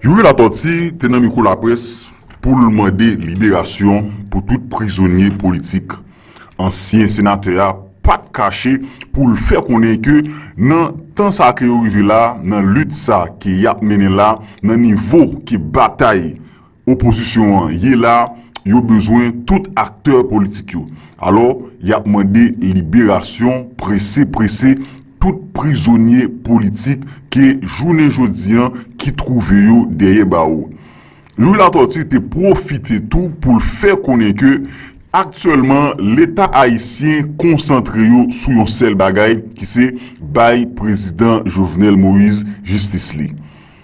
Yuri Latoti te nan mikou la pres pou lman de liberasyon pou tout prizonye politik. Ansyen senateya pat kache pou l fè konen ke nan tan sa ke yo rive la, nan lut sa ki yap mene la, nan nivou ki batay oposisyon an ye la, yo bezwen tout akteur politik yo. Alors, yap mande liberasyon prese prese tout prizonye politik ke jounen jodian ki trouve yo deye ba ou. Louis Latorti te profite tou pou l fè konen ke aktuellement l'Etat Haitien konsantre yo sou yon sel bagay ki se bay prezident Jovenel Moïse Justice li.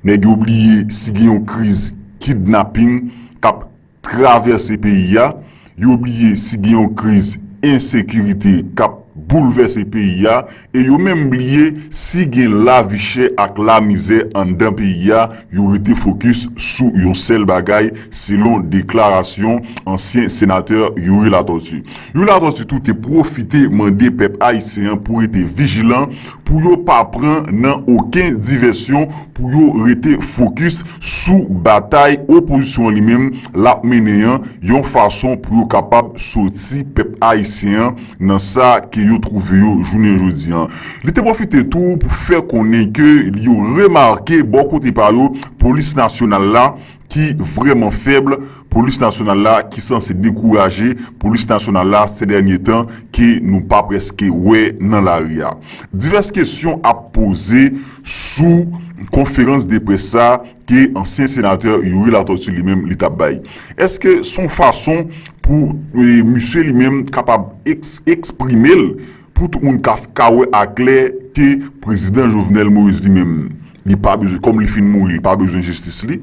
Nè gyo oubliye si gen yon kriz kidnapping kap traverse peyi ya, yo oubliye si gen yon kriz insekurite kap bouleverse peyi ya, e yo menm liye si gen la vichè ak la mizè an den peyi ya, yo rete fokus sou yon sel bagay selon deklarasyon ansyen senater Yuri Latotu. Yuri Latotu tou te profite mande pep Haitien pou rete vijilan, pou yo pa pran nan oken diversyon, pou yo rete fokus sou batay oposisyon li menm la meneyan yon fason pou yo kapab soti pep pep haisyen nan sa ki yo trouve yo jounen jodi an. Li te profite tou pou fè konen ke li yo remarke bon kote par yo polis nasyonal la ki vreman feble, polis nasyonal la ki san se dekouraje, polis nasyonal la se denye tan ki nou pa preske we nan la ria. Divers kesyon ap pose sou konferans de presa ki ansyen senater Yuri Latosu li menm li tabay. Eske son fason pou e, muse li menm kapab eksprimel pou tout moun kaf kawe akle ki prezident Jovenel Moïse li menm Li pa bezon, kom li fin moun, li pa bezon justice li.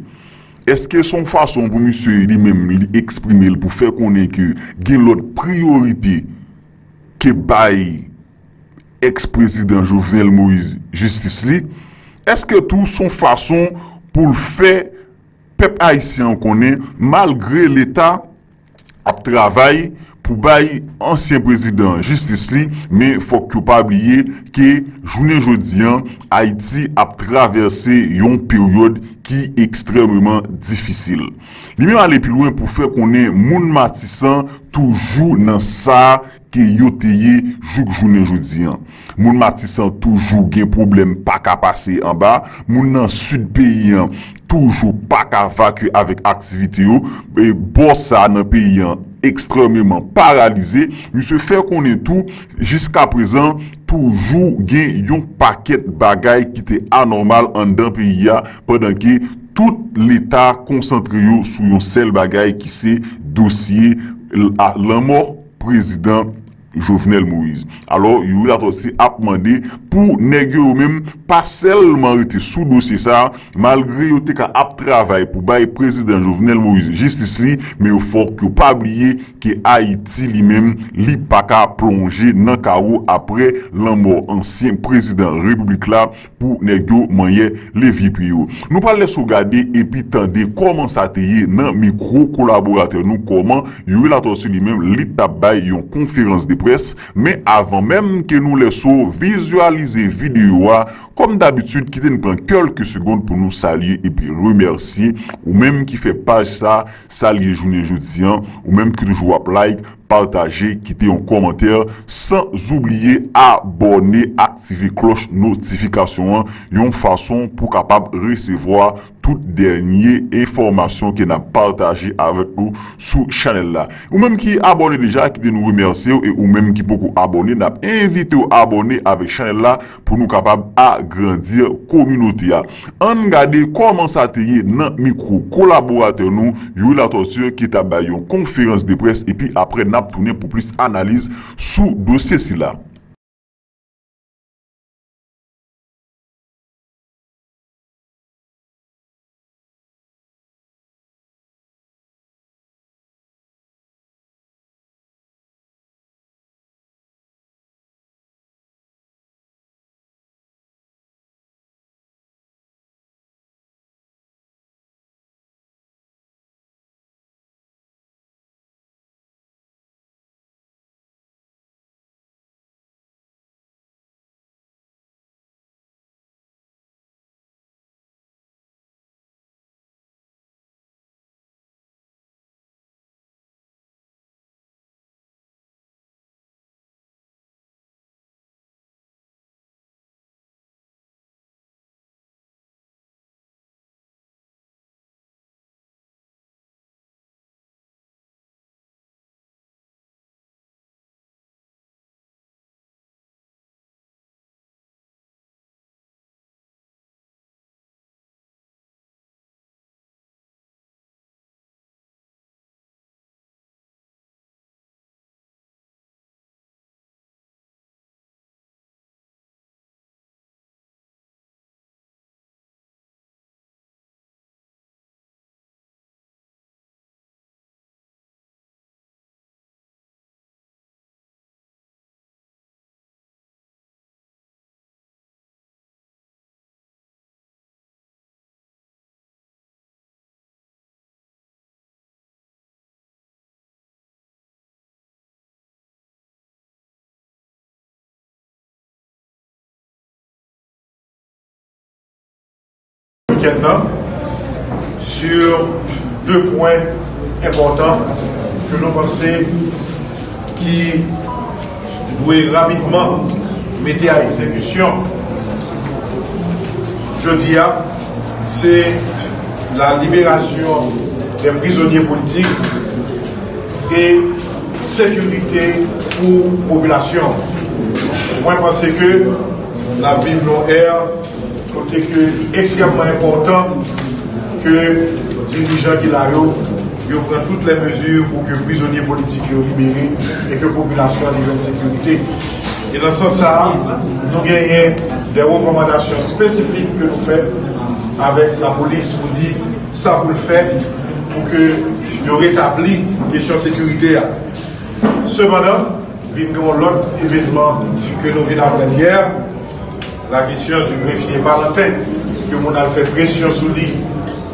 Eske son fason pou misye li menm li eksprime l pou fe konen ki gen lot priorite ke bayi ex-prezident Jovenel Moïse justice li, eske tou son fason pou l fe pep haisyen konen malgre l'Etat ap travayi pou bayi ansyen prezident justice li, men fok yo pa abliye ke jounen jodian, Haiti ap traverse yon peryode ki ekstremement difisil. Li men ale pi louen pou fe konen moun matisan toujou nan sa ke yoteye jouk jounen jodian. Moun matisan toujou gen problem pa ka pase an ba, moun nan sud peyi toujou pa ka vakye avik aktivite yo, e bosa nan peyi an ekstrememan paralize, mi se fè konen tou, jiska prezan, toujou gen yon paket bagay ki te anormal an dan peyi padan ki tout l'Etat konsantre yo sou yon sel bagay ki se dosye la mor prezident Jovenel Moïse. Alors, Yuri Latosti ap mande pou negye ou mèm pa selman rete sou dosye sa, malgre yo te ka ap travay pou baye prezident Jovenel Moïse justice li, me yo fok yo pa bliye ki Haiti li mèm li pa ka plonje nan karo apre lanmò ansyen prezident republik la pou negye ou manye levye priyo. Nou pale sou gade epi tende koman sa teye nan mikro kolaborate nou koman Yuri Latosti li mèm li tabay yon konferans de presse, men avan menm ke nou leso vizualize videwa, kom d'abitude ki ten pren kelke segonde pou nou salye epi remersi, ou menm ki fe page sa, salye jounen joudian, ou menm ki toujou ap like, partaje, kite yon komenter, san oubliye abone, aktive kloche notifikasyon an, yon fason pou kapab resevoa tout denye informasyon ki nan partaje avek ou sou chanel la. Ou menm ki abone deja, ki de nou remersi ou, ou menm ki pokou abone, nan invite ou abone avek chanel la pou nou kapab agrandir kominote ya. An gade koman sa teye nan mikro kolaborate nou, yon la torture ki tabay yon konferans de pres, epi apre nan tounen pou plis analize sou dosye week-end sur deux points importants que nous pensons qui doivent rapidement mettre à exécution. Je dis, c'est la libération des prisonniers politiques et sécurité pour la population. Moi, je pense que la ville air côté que extrêmement important que les dirigeants qui là prennent toutes les mesures pour que les prisonniers politiques soient libérés et que la population ait une sécurité. Et dans ce sens-là, nous gagnons des recommandations spécifiques que nous faisons avec la police pour dire ça vous le faites pour que nous rétablisse la question de sécurité. Cependant, vient l'autre événement que nous venons d'apprendre hier, la question du greffier Valentin, que mon a fait pression sur lui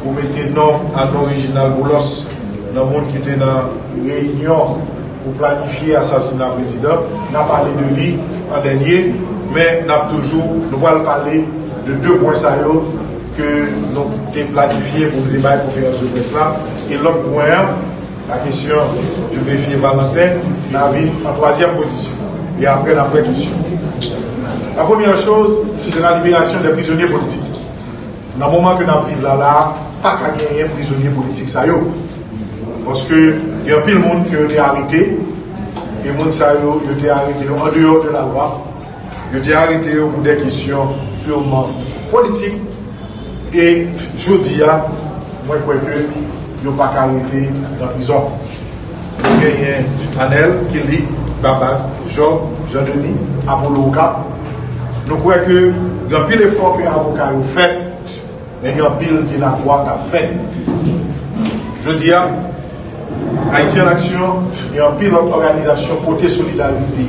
pour mettre nom à l'original Boulos dans le monde qui était dans la réunion pour planifier l'assassinat président. On a parlé de lui en dernier, mais on a toujours, nous allons parler de deux points sérieux que nous avons planifié pour le débat pour faire ce presse là. Et l'autre point, la question du greffier Valentin, en troisième position. Et après, la vraie question. La première chose, c'est la libération des prisonniers politiques. Dans le moment que nous vivons là, là pas qu'à gagner un prisonnier politique, ça y est. Parce que il y a plus de monde qui a été arrêté. Et monde ça y été arrêté en dehors de la loi. Il a été arrêtés pour des questions purement politiques. Et je dis, moi je crois que yo pa karite nan prizon. Yo genyen Anel, Kelly, Baba, Job, Jean-Denis, Apollo Oka, Nou kwe ke yon pil efor ki avokat ou fet, men yon pil di la kwa ka fet. Je di ya, Haiti en aksyon, yon pil ant organizasyon pote solidarite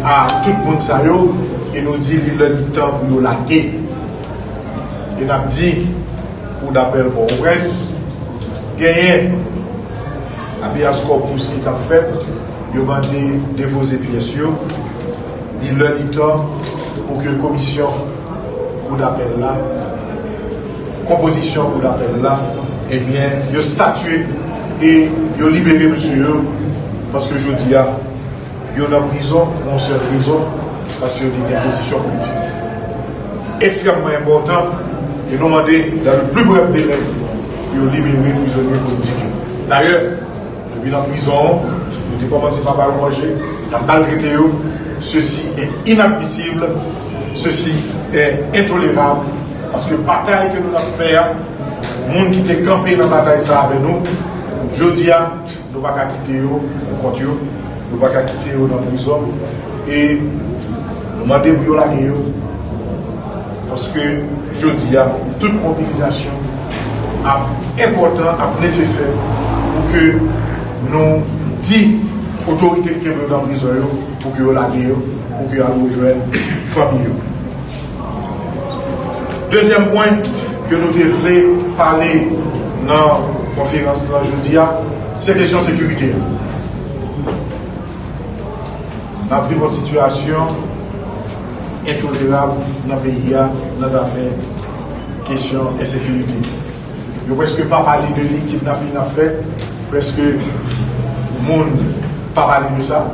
a tout moun sayo, e nou di li lè di tan pou yo lage. E nap di, pou dapel bon pres, genyen, api askor pou si ta fet, yo mande devoze pyesyo, li lè di tan, pour que la commission pour d'appel là, composition pour d'appel là, eh bien, il statué et il libéré monsieur parce que je dis, ah, il y a en prison, en seule prison, parce qu'il y a une position politique. Extrêmement important, et nous demander dans le plus bref délai pour libérer les prisonniers politiques. D'ailleurs, depuis la prison, nous avons commencé par manger, nous avons maltraité Ceci est inadmissible, ceci est intolérable, parce que bataille que nous avons fait, moun ki te kampe nan batay sa ave nou, jodi a, nou baka kite yo, nou konti yo, nou baka kite yo nan prizon, e nou mande pou yo lage yo, paske jodi a, tout mobilizasyon ap important, ap nesesen, pou ke nou di otorite ki kembe nan brison yo, pou ki yo lage yo, pou ki yo alwojwen fami yo. Dezyen pwen ke nou te vle pale nan konferans lan jodi ya, se kesyon sekurite. Nan vivon situasyon intolerab nan peyi ya, nan zafen, kesyon esekurite. Yo preske pa pale de li ki nan peyi nan fe, preske moun parami de sa.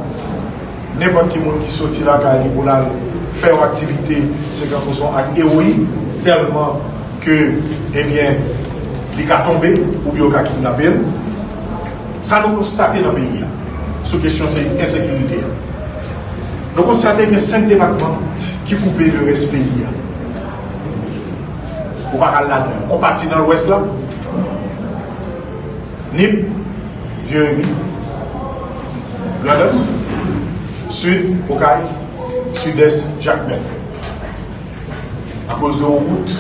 Nèpot ki moun ki soti la ka li pou la fè ou aktivite, se kan pou son ak eoui, telman ke, eh ebyen, li ka tombe, ou bi ou ka kidnapel. Sa nou konstate nan peyi ya, sou kesyon se insekurite ya. Nou konstate gen 5 debatman ki koupe le res peyi ya. Ou pa kal la den, ou pati nan l'ouest la, Nip, Diyo Emi, Grandes, Sud, Okaï, Sud-Est, Jacques Ben. À cause de la route,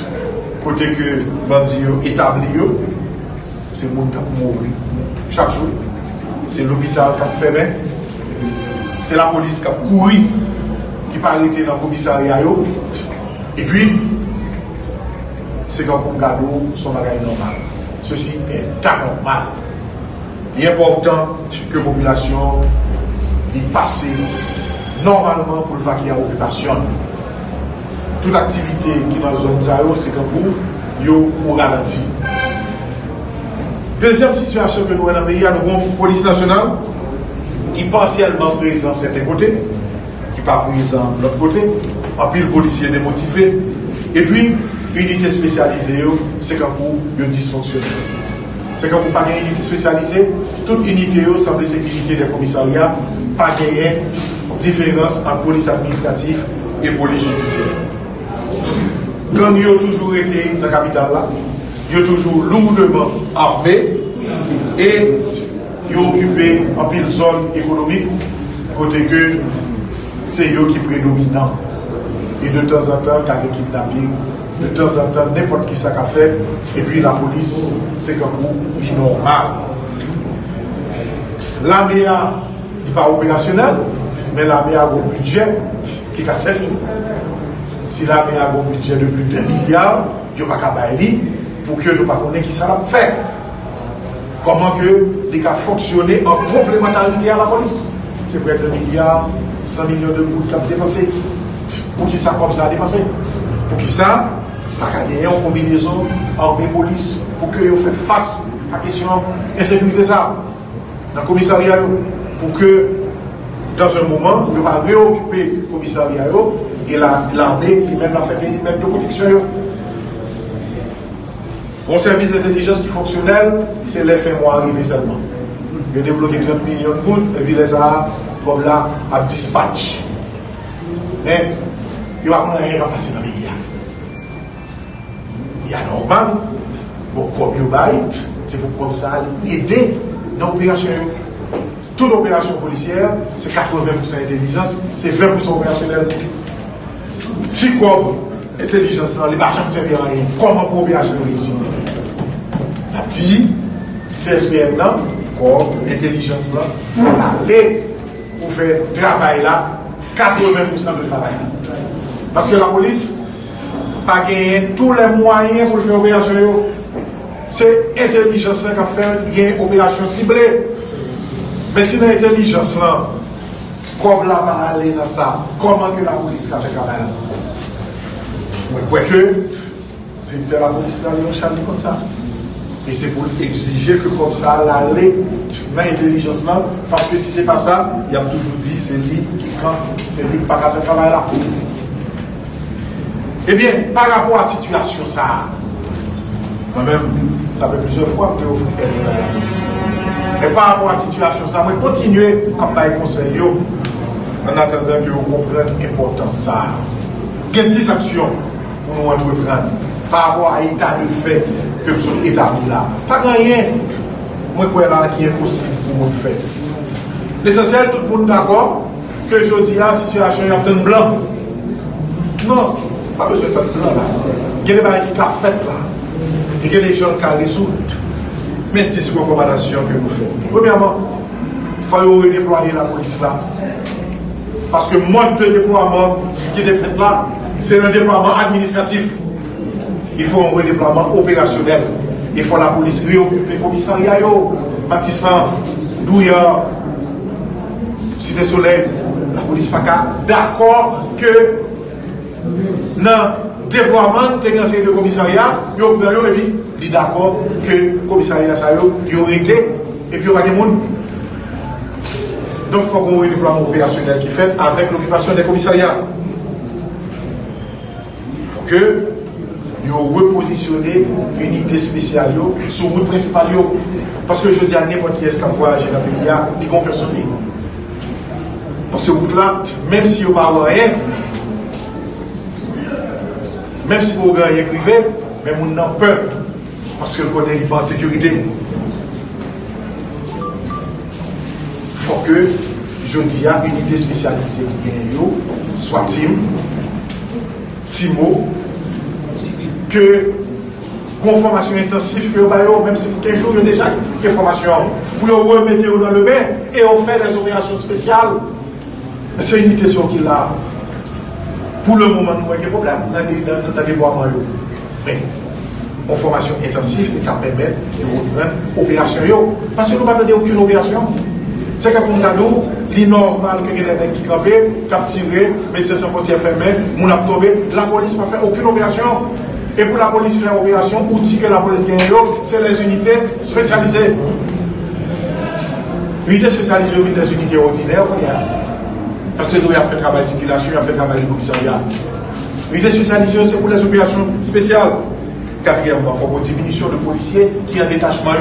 côté que Bandi établi, c'est le monde qui a mouru chaque jour. C'est l'hôpital qui a fermé. C'est la police qui a couru, qui pas arrêté dans le commissariat. Et puis, c'est quand on regarde son bagage normal. Ceci est anormal. Il est important que la population y passe normalement pour le vaquer à l'occupation. Toute activité qui est dans la zone c'est que vous yo ou ralanti. Dezyen situasyon ke nou wè nan peyi, an nou kon polis nasyonal, ki pansyèlman prezant sèten kote, ki pa prezant lòt kote, apil polisye demotive, e pi, unité spesyalize yo, se kan pou yo disfonksyonè. Se kan pou pa gen unité spesyalize, tout unité yo, san de sekilite de komisarya, pa genyen diferans an polis administratif e polis judisyè. Kan yo toujou ete nan kapital la, yo toujou lourdement armé. Et yo occupé en pile zone économique côté que c'est yo qui prédominant. Et de temps en temps quand kidnapping de temps en temps n'importe qui ça qu'a fait et puis la police c'est comme vous normal l'armée n'est pas opérationnelle mais l'armée a un budget qui a servi si l'armée a un budget de plus de 2 milliards il n'y a pas pour que nous ne connaissions qui ça va faire. Comment que les cas fonctionner en complémentarité à la police. C'est près de milliards, 100 millions de gouttes qui ont dépensé. Pour qui ça comme ça a dépensé? Pour qui ça? Pas gagner en combinaison armée-police pour que vous fassiez face à la question de sécurité ça dans le commissariat pour que dans un moment, vous ne pas réoccuper le commissariat et l'armée qui même la fait de protection. Mon service d'intelligence qui fonctionnel, c'est moi arrivé seulement. Il a débloqué 30 millions de gouttes, et puis les a, comme là, à dispatch. Mais, il va pas rien passer dans le Il y a normal, pour comme c'est pour comme ça aider dans l'opération. Toute opération policière, c'est 80% intelligence, c'est 20% opérationnel. Si comme intelligence, les marchands ne servent à rien, comment pour opération ici la dit, CSPM là, corps, intelligence là, faut aller pour faire travail là, 80% de travail Parce que la police pas tous les moyens pour faire opération. C'est l'intelligence qui a fait une opération ciblée. Mais si l'intelligence là, comme la pas aller dans ça, comment que la police a fait travail Moi, que c'est la police là, a comme ça. Et c'est pour exiger que comme ça, l'aller dans l'intelligence parce que si c'est pas ça, il y a toujours dit, c'est lui qui prend, c'est lui qui pas faire travail là. Eh bien, par rapport à la situation ça, moi-même, ça fait plusieurs fois que vous faites. Mais par rapport à la situation ça, moi, continuer à faire conseil en attendant que vous compreniez l'importance ça. Il y a 10 actions pour nous entreprendre par rapport à l'état de fait que nous sommes établis là. Pas rien. Moi, je crois qui est possible pour nous faire. L'essentiel, tout le monde d'accord que je dis la situation est un blanc. Non, pas besoin de blanc là. Il y a des choses qui sont faites là. Il y a des gens qui résoudre. Mais 10 recommandations que nous faisons. Premièrement, il faut redéployer la police là. Parce que le mode de déploiement qui est fait là, c'est un déploiement administratif il faut un redéploiement opérationnel. Il faut la police réoccuper le commissariat, bâtissement, douillard, cité soleil. La police pas d'accord que dans le déploiement de de commissariat, il y a d'accord que le commissariat ça et puis il y a des. Donc il faut qu'on ait un déploiement opérationnel qui fait avec l'occupation des commissariats. Il faut que yo repositionner unité spéciale sur route principale parce que je dis à n'importe qui est-ce qui voyage dans le pays il vont faire parce que route là même si vous pas rien même si vous avez privé mais vous n'avez peur parce que le connaît pas en sécurité il faut que je dis à unité spécialisée soit team mots que conformation intensive que vous même si pour 15 jours, a déjà une formation. Vous remettre dans le bain et on fait des opérations spéciales. C'est une question qui là. Pour le moment, nous avons des problèmes dans le développement. Mais en formation intensive qui permet de reprendre. Parce que nous n'avons pas aucune opération. C'est que pour nous, il normal que quelqu'un qui campé, qui a tiré, médecin sans frontières fermées, nous avons tombé, la police n'a fait aucune opération. Et pour la police faire opération, outils que la police gagne, c'est les unités spécialisées. Unités spécialisées, des unités ordinaires, parce que nous avons fait travail de circulation, nous avons fait travail de commissariat. Unité spécialisée, c'est pour les opérations spéciales. Quatrièmement, il faut une diminution de policiers qui ont un détachement.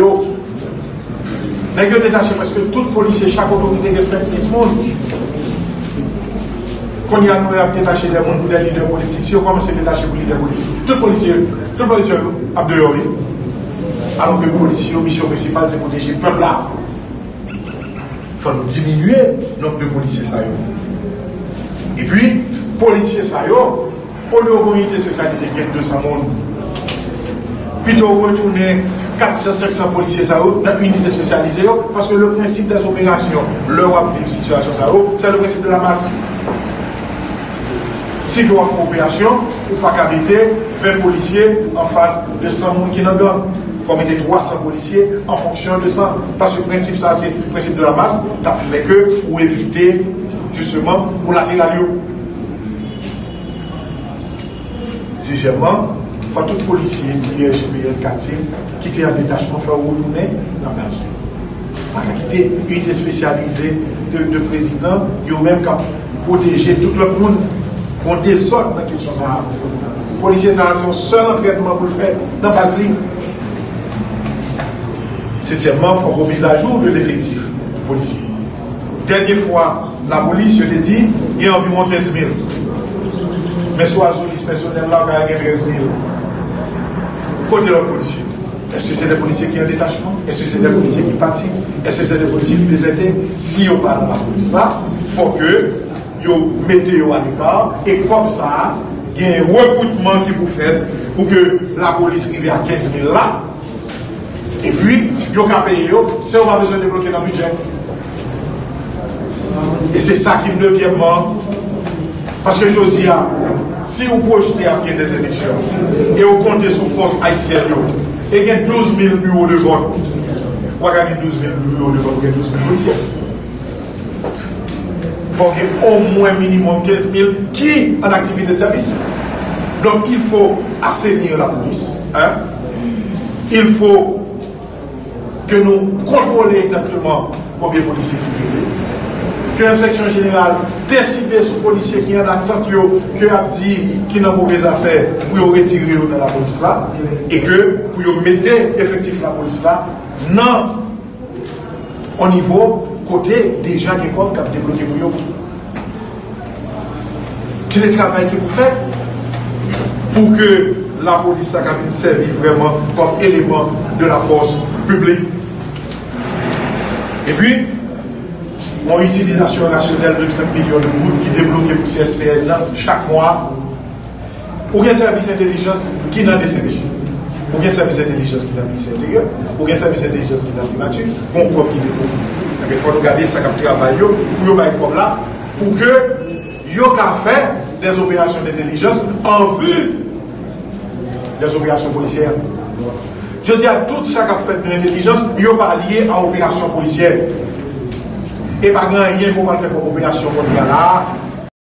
N'est que détaché parce que tout policier, chaque autorité, a 5-6 monde. Quand nous détaché des gens pour des leaders politiques, si on commence à détacher pour les leaders politiques, tout policier, tout policier a dehors. Alors que le policier, mission principale, c'est protéger le peuple là. Il faut nous diminuer le nombre de policiers. Et puis, policiers, ça y au lieu de unité spécialisée, il y a 200 monde. Plutôt retourner 400-500 policiers ça dans une unité spécialisée parce que le principe des opérations, leur vivre situation ça c'est le principe de la masse. Si vous avez une opération, vous pas habiter 20 policiers en face de 100 personnes qui pas. Il faut mettre 300 policiers en fonction de ça. Parce que le principe, ça, c'est le principe de la masse, ça fait que vous évitez justement pour la Sixièmement, il faut tout policier qui est GPL 4 qui était en détachement, faire retourner dans la zone. Pas quitter une unité spécialisée de, de président, ils ont même qu'à protéger tout le monde contre des dans la question ça. Les policiers, ça c'est un seul entraînement pour le faire dans la ligne. Septièmement, il faut une mise à jour de l'effectif du policier. Dernière fois, la police, je l'ai dit, il y a environ 15 000. Mais soit sur liste personnelle là, il y a 13 000. Côté le policier. Est-ce que c'est des policiers qui ont détachement? Est-ce que c'est des policiers qui partent Est-ce que c'est des policiers qui désertent? Si on parle de la police là, il faut que vous mettez à l'écart et comme ça, il y a un recrutement qui vous fait pour que la police arrive à 15 000 là. Et puis, vous avez payé, si on a besoin de bloquer dans le budget. Et c'est ça qui mort. Parce que je dis, si vous projetez à des élections et vous comptez sur force haïtienne, et il y a 12 000 bureaux de vote, vous avez 12 000 bureaux de vote, vous avez 12 000 policiers. Il faut qu'il y ait au moins minimum 15 000 qui en activité de service. Donc il faut assainir la police. Hein? Il faut que nous contrôlions exactement combien de policiers qui que l'inspection générale décide sur les policiers qui en attente, que a dit qui n'a mauvaise affaire pour retirer dans la police là, et que pour mettre effectif la police là, non, au niveau côté déjà qui a débloqué pour eux. Quel est le travail que vous faites pour que la police ait servi vraiment comme élément de la force publique Et puis, mon utilisation rationnelle de 30 millions de gouttes qui débloquent pour CSPL chaque mois. Aucun service d'intelligence qui n'a des CDG. Aucun service d'intelligence qui n'a des intérieur. Aucun service d'intelligence qui n'a des nature. Bon, propre qui débloque. Il faut regarder ça comme travail pour y comme là, pour que yo fait des opérations d'intelligence en vue des opérations policières. Je dis à tout ça qu'a fait de l'intelligence, a pas lié à opération policière. Et pas grand rien qu'on va faire pour opération qu'on là,